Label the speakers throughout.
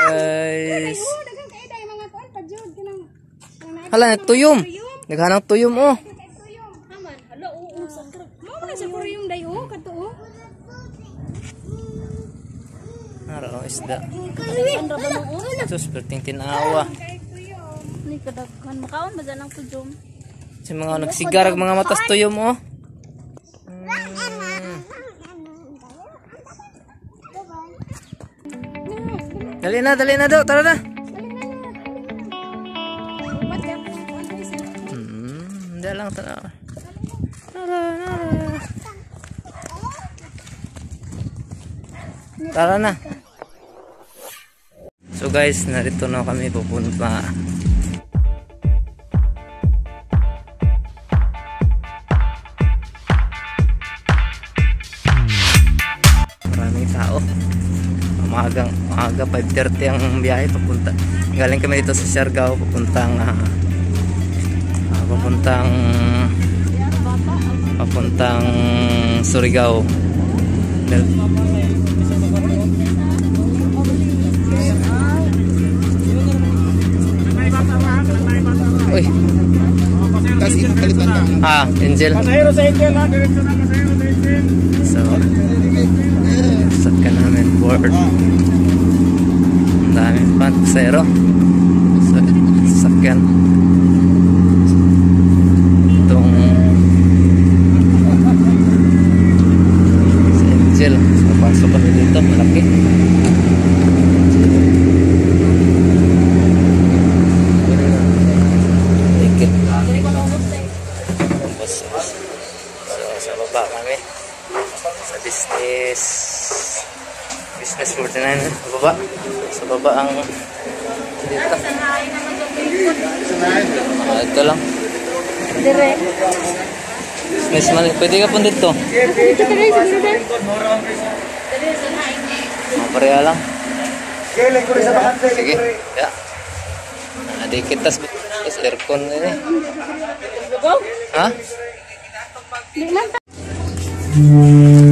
Speaker 1: Guys.
Speaker 2: Oh.
Speaker 1: Hala, tuyom. Naghanap tuyom oh.
Speaker 2: Sa sa oh, oh.
Speaker 1: Nara oh, isda. Sus, perting tinawa.
Speaker 3: Ni kadaghan makaon ba dyan ang tujom?
Speaker 1: Si mga nagsigarag mga matas tuyom oh. Dali na, dali na daw. Tara na. Hmm, hindi lang. Tara. Tara, tara. Tara na. So guys, narito na kami pupunta. 5.30 ang biyahe papunta. Galing kami dito sa Siargao papuntang ah, ah, papuntang papuntang Surigao. Uy. Ah, Angel.
Speaker 4: Pasahero sa Intel ha, diretso na pasahero sa Intel.
Speaker 1: So, sakyan namin board. Ang Tangpan Kusero sekian. Nah, ito lang.
Speaker 3: Dire.
Speaker 1: Miss Malik, pwede ka pun dito. Dito ka lang. Sige, ya. Nadikit tas tas aircon ini. Eh. Ha? Hindi lang.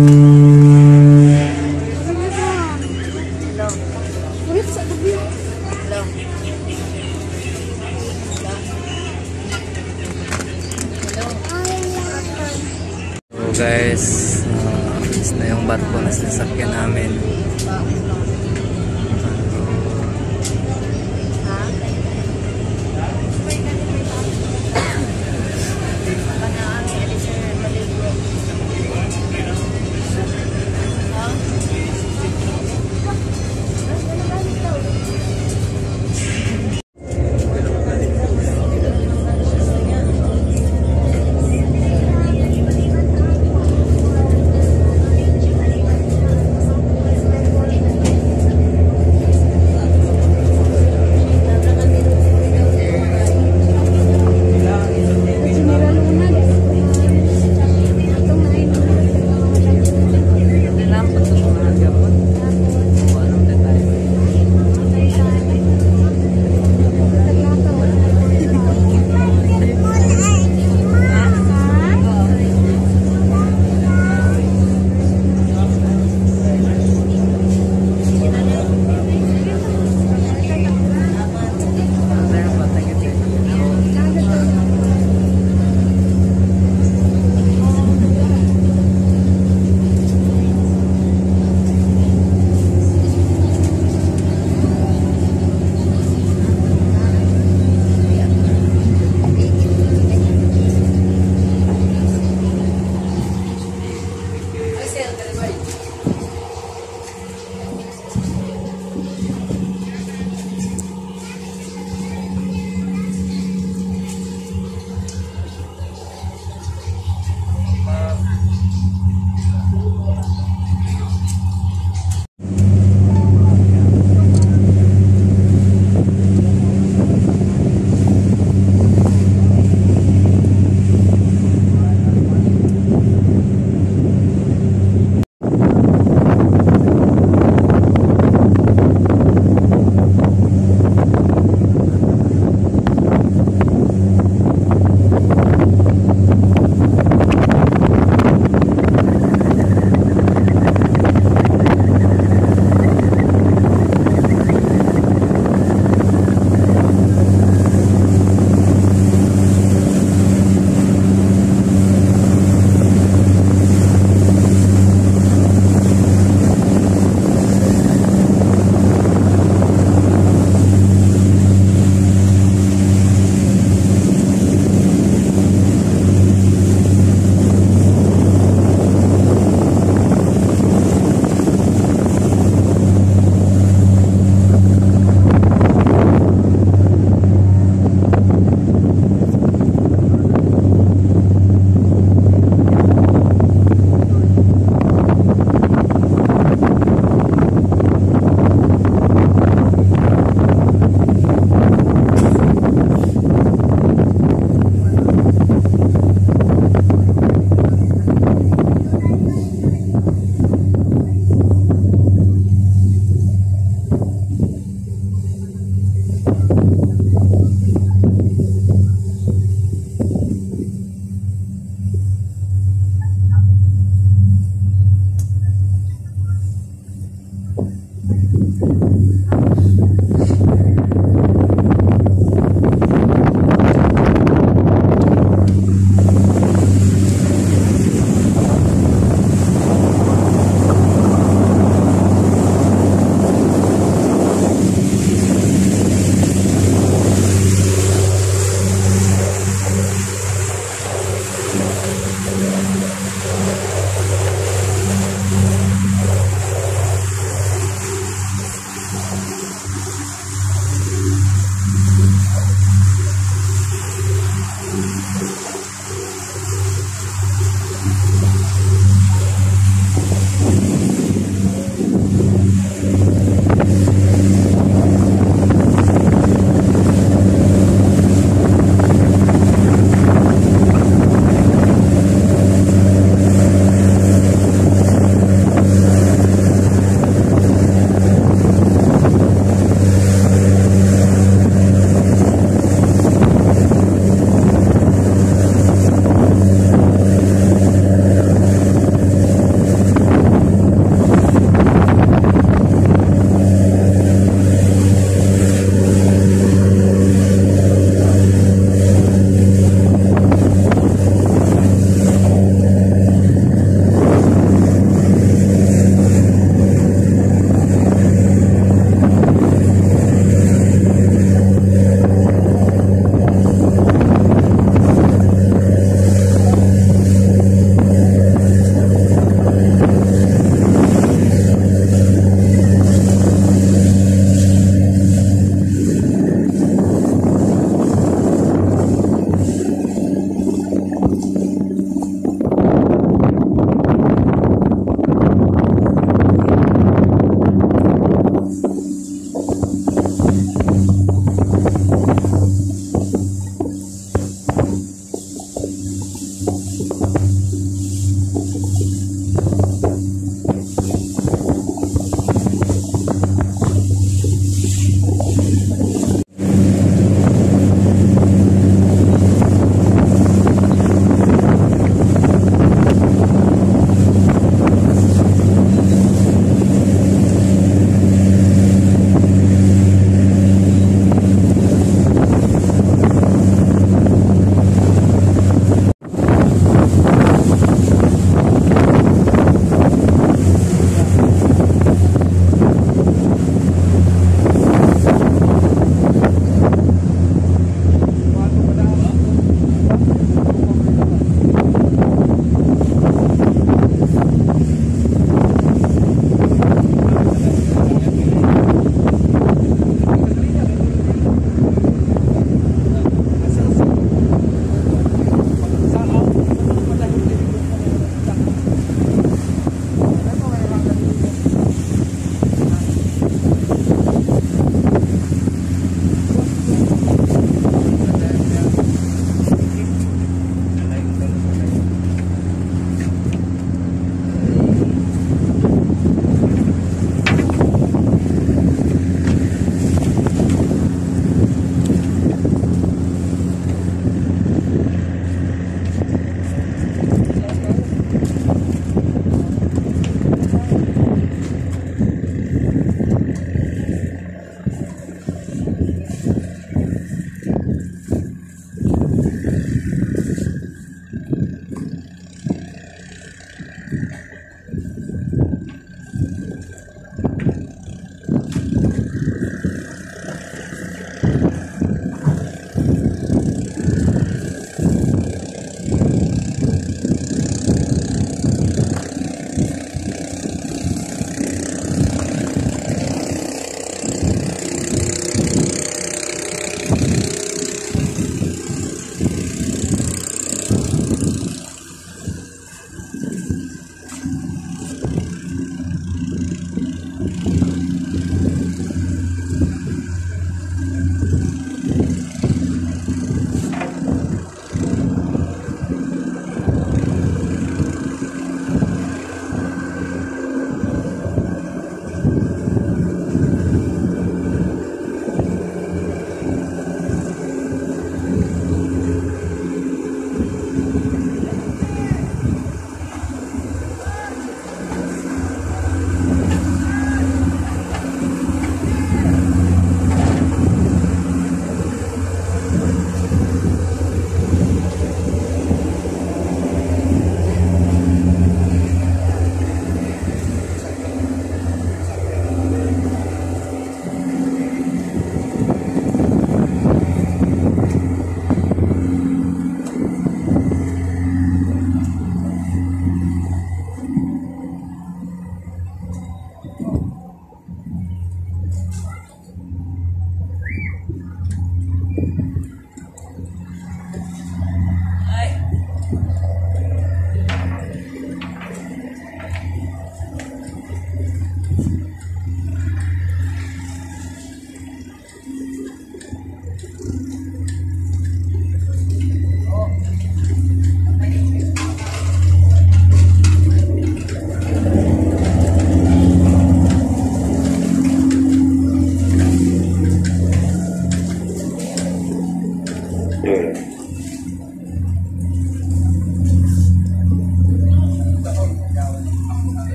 Speaker 1: Alegre.